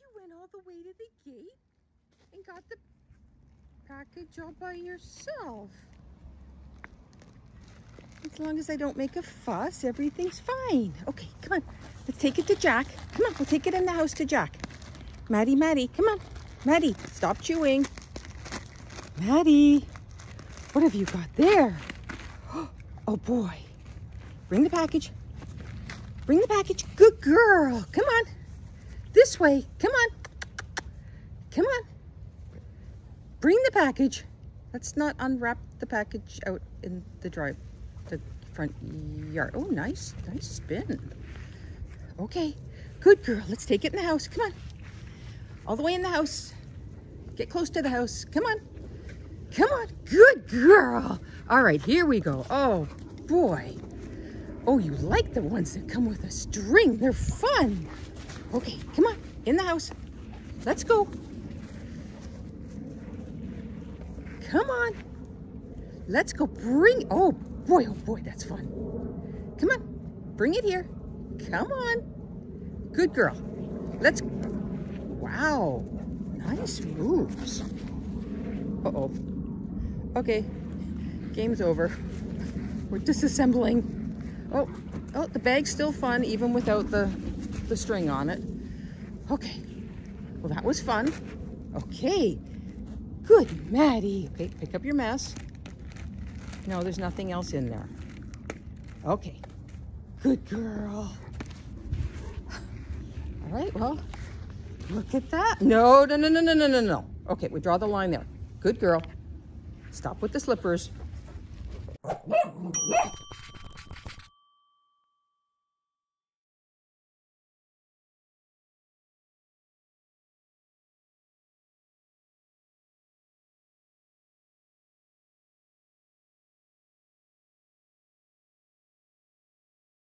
you went all the way to the gate and got the package all by yourself. As long as I don't make a fuss, everything's fine. Okay, come on. Let's take it to Jack. Come on, we'll take it in the house to Jack. Maddie, Maddie, come on. Maddie, stop chewing. Maddie, what have you got there? Oh boy. Bring the package. Bring the package. Good girl. Come on. This way. Come on. Come on. Bring the package. Let's not unwrap the package out in the drive, the front yard. Oh, nice, nice spin. Okay, good girl. Let's take it in the house. Come on. All the way in the house. Get close to the house. Come on. Come on. Good girl. All right, here we go. Oh, boy. Oh, you like the ones that come with a string. They're fun. Okay, come on. In the house. Let's go. Come on. Let's go bring, oh boy, oh boy, that's fun. Come on, bring it here. Come on. Good girl. Let's, wow, nice moves. Uh-oh. Okay, game's over. We're disassembling. Oh, oh, the bag's still fun even without the, the string on it. Okay, well that was fun. Okay, good, Maddie. Okay, pick up your mess. No, there's nothing else in there. Okay, good girl. All right, well, look at that. No, no, no, no, no, no, no, no. Okay, we draw the line there. Good girl. Stop with the slippers.